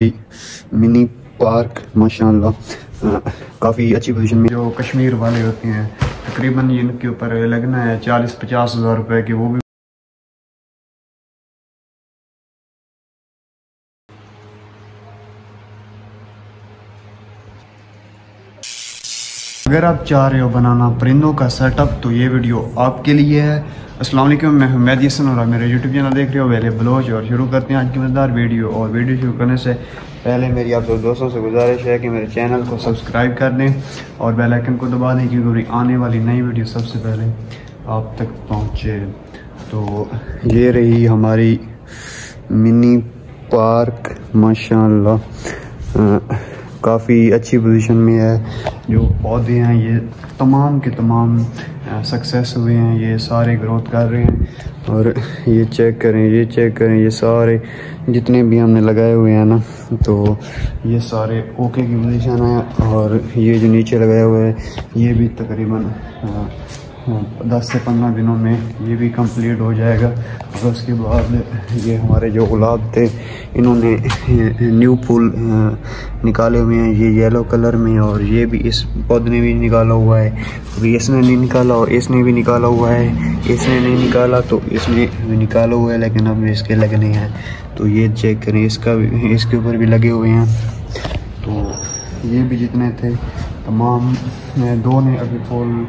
منی park, ماشاءاللہ، کافی اچھی position میں جو کشمیر والے ہوتے ہیں، تقریباً ان کے اوپر لگنا ہے چالیس پچاس ہزار روپے کی وہ بھی اگر آپ چاہ رہے ہو بنانا پرندوں کا سیٹ اپ تو یہ ویڈیو آپ کے لیے ہے۔ السلام علیکم، میں حمید یسن اور میرے یوٹیوب چینل دیکھ رہے ہو، ویلے بلوچ اور شروع کرتے ہیں آج کی مزدار ویڈیو اور ویڈیو شروع کرنے سے پہلے میری آپ دوستوں سے گزارش ہے کہ میرے چینل کو سبسکرائب کر دیں اور بیل آئکن کو دبا دیں کیونکہ آنے والی نئی ویڈیو سب سے پہلے آپ تک پہنچے۔ تو یہ رہی ہماری منی پارک، ماشاءاللہ۔ کافی اچھی پوزیشن میں ہے، جو پودے ہیں، یہ تمام کے تمام سکسیس ہوئے ہیں، یہ سارے گروتھ کر رہے ہیں۔ اور یہ چیک کریں، یہ چیک کریں، یہ سارے جتنے بھی ہم نے لگائے ہوئے ہیں نا، تو یہ سارے اوکے کی پوزیشن ہے اور یہ جو نیچے لگائے ہوئے ہیں، یہ بھی تقریباً دس سے پندرہ دنوں میں یہ بھی کمپلیٹ ہو جائے گا۔ اور اس کے بعد یہ ہمارے جو گلاب تھے، انہوں نے نیو پھول نکالے ہوئے ہیں۔ یہ یلو کلر میں اور یہ بھی اس پود نے بھی نکالا ہوا ہے۔ ابھی اس نے نہیں نکالا اور اس نے بھی نکالا ہوا ہے۔ اس نے نہیں نکالا تو اس نے بھی نکالا ہوا ہے، لیکن اب اس کے لگنے ہیں۔ تو یہ چیک کریں، اس کا بھی، اس کے اوپر بھی لگے ہوئے ہیں۔ تو یہ بھی جتنے تھے، تمام، دو نے ابھی پھول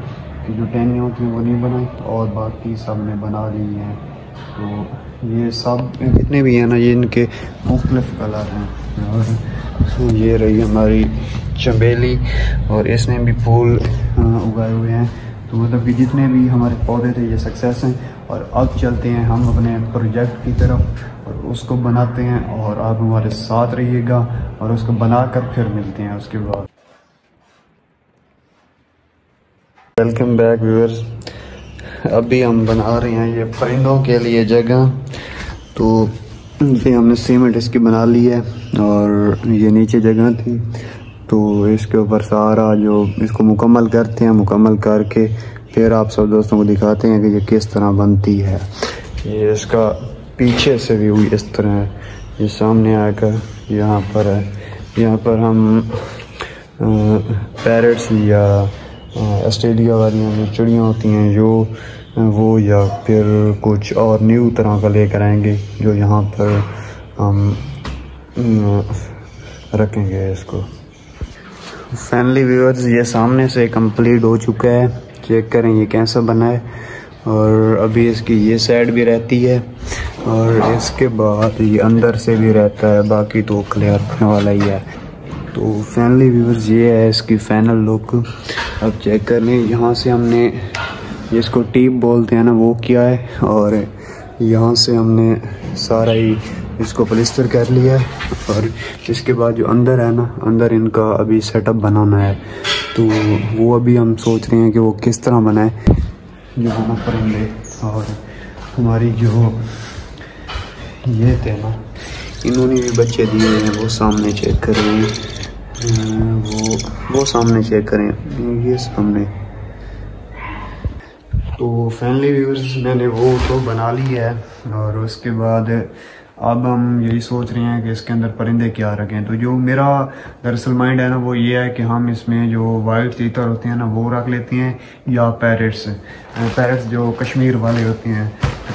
کی جو ٹینیوں تھیں وہ نہیں بنائی اور باقی سب نے بنا لی ہیں۔ تو یہ سب جتنے بھی ہیں نا، یہ ان کے مختلف کلر ہیں۔ اور یہ رہی ہماری چمبیلی اور اس نے بھی پھول اگائے ہوئے ہیں۔ تو مطلب کہ جتنے بھی ہمارے پودے تھے، یہ سکسیس ہیں۔ اور اب چلتے ہیں ہم اپنے پروجیکٹ کی طرف اور اس کو بناتے ہیں اور آپ ہمارے ساتھ رہیے گا اور اس کو بنا کر پھر ملتے ہیں۔ اس کے بعد ویلکم بیک ویورز ابھی ہم بنا رہے ہیں یہ پرندوں کے لیے جگہ تو یہ ہم نے سیمنٹ اس کی بنا لی ہے اور یہ نیچے جگہ تھی تو اس کے اوپر سارا جو اس کو مکمل کرتے ہیں مکمل کر کے پھر آپ سب دوستوں کو دکھاتے ہیں کہ یہ کس طرح بنتی ہے یہ اس کا پیچھے سے بھی ہوئی اس طرح ہے یہ سامنے آ کر یہاں پر ہے یہاں پر ہم پیرٹس یا آسٹریلیا والی جو چڑیاں ہوتی ہیں، جو وہ یا پھر کچھ اور نیو طرح کا لے کر آئیں گے جو یہاں پر ہم رکھیں گے اس کو۔ فینلی ویورز یہ سامنے سے کمپلیٹ ہو چکا ہے۔ چیک کریں یہ کیسا بنا ہے۔ اور ابھی اس کی یہ سائڈ بھی رہتی ہے۔ اور اس کے بعد یہ اندر سے بھی رہتا ہے۔ باقی تو کلیئر رکھنے والا ہی ہے۔ تو فینلی ویورز یہ ہے اس کی فائنل لک اب چیک کر لیں، یہاں سے ہم نے جس کو ٹیپ بولتے ہیں نا، وہ کیا ہے، اور یہاں سے ہم نے سارا ہی اس کو پلسٹر کر لیا ہے، اور اس کے بعد جو اندر ہے نا، اندر ان کا ابھی سیٹ اپ بنانا ہے۔ تو وہ ابھی ہم سوچ رہے ہیں کہ وہ کس طرح بنائے جو ہم پرندے اور ہماری جو یہ تھے نا، انہوں نے بھی بچے دیے ہیں، وہ سامنے چیک کر رہے ہیں۔ وہ وہ سامنے چیک کریں۔ یہ سامنے۔ تو فیملی ویورز میں نے وہ تو بنا لی ہے، اور اس کے بعد اب ہم یہی سوچ رہے ہیں کہ اس کے اندر پرندے کیا رکھیں۔ تو جو میرا دراصل مائنڈ ہے نا، وہ یہ ہے کہ ہم اس میں جو وائٹ تیتر ہوتے ہیں نا، وہ رکھ لیتے ہیں یا پیرٹس پیرٹس جو کشمیر والے ہوتے ہیں۔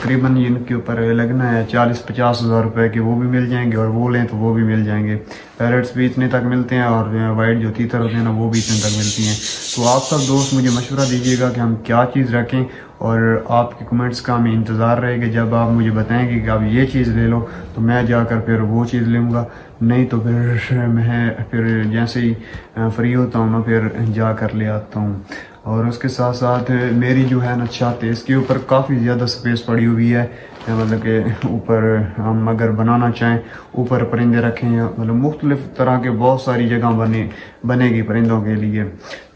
تقریباً ان کے اوپر لگنا ہے، چالیس پچاس ہزار روپے کے وہ بھی مل جائیں گے اور وہ لیں تو وہ بھی مل جائیں گے۔ پیرٹس بھی اتنے تک ملتے ہیں اور وائٹ جو تیتر ہوتے ہیں نا وہ بھی اتنے تک ملتی ہیں۔ تو آپ سب دوست مجھے مشورہ دیجیے گا کہ ہم کیا چیز رکھیں اور آپ کے کمنٹس کا ہمیں انتظار رہے گا۔ جب آپ مجھے بتائیں گے کہ آپ یہ چیز لے لو تو میں جا کر پھر وہ چیز لوں گا۔ نہیں تو پھر میں پھر جیسے ہی فری ہوتا ہوں میں پھر جا کر لے آتا ہوں۔ اور اس کے ساتھ ساتھ میری جو ہے نا چھت اس کے اوپر کافی زیادہ سپیس پڑی ہوئی ہے۔ مطلب کہ اوپر ہم اگر بنانا چاہیں، اوپر پرندے رکھیں یا مطلب مختلف طرح کے بہت ساری جگہ بنے بنے گی پرندوں کے لیے۔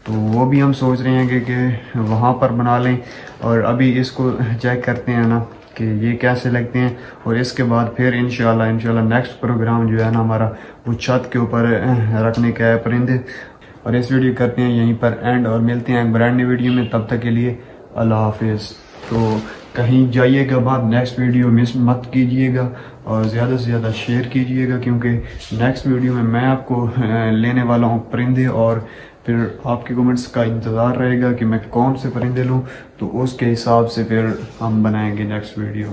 تو وہ بھی ہم سوچ رہے ہیں کہ کہ وہاں پر بنا لیں۔ اور ابھی اس کو چیک کرتے ہیں نا کہ یہ کیسے لگتے ہیں۔ اور اس کے بعد پھر انشاءاللہ انشاءاللہ نیکسٹ پروگرام جو ہے نا ہمارا، وہ چھت کے اوپر رکھنے کا ہے پرندے۔ اور اس ویڈیو کرتے ہیں یہیں پر اینڈ اور ملتے ہیں برانڈ ویڈیو میں، تب تک کے لیے اللہ حافظ۔ تو کہیں جائیے گا بعد نیکسٹ ویڈیو مس مت کیجیے گا اور زیادہ سے زیادہ شیئر کیجیے گا، کیونکہ نیکسٹ ویڈیو میں میں آپ کو لینے والا ہوں پرندے اور پھر آپ کے کومنٹس کا انتظار رہے گا کہ میں کون سے پرندے لوں۔ تو اس کے حساب سے پھر ہم بنائیں گے نیکسٹ ویڈیو